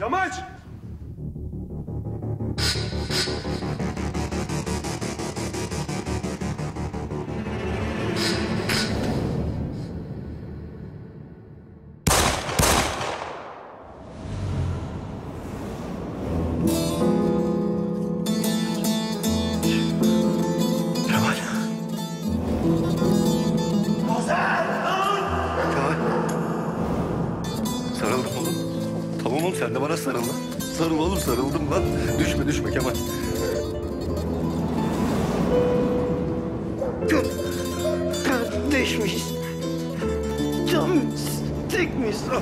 Yamaç! Sarıldım oğlum. Tamam oğlum sen de bana sarıl lan. Sarıl oğlum sarıldım lan. Düşme düşme Kemal. Kardeşmiş. Can tek misra.